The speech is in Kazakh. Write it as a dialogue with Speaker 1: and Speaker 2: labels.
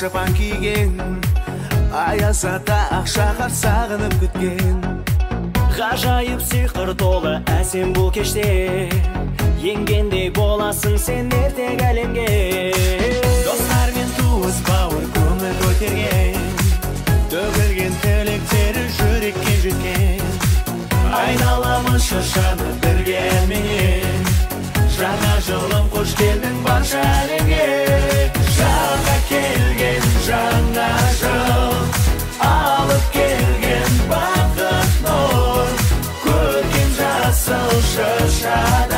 Speaker 1: шапан киген. Аяз ата ақшаға сағынып күткен.
Speaker 2: Ғажайып сиқыр толы әсем бұл кеште. Енгендей боласың сен ертең әлемге.
Speaker 1: Достар мен туыс бауыр көңіл көтерген. Төгілген тілектері жүрекке жеткен. Айналамыз шыршаны бірге әнменен. Жаңа жылым қош келдің барша әлемге Just shine.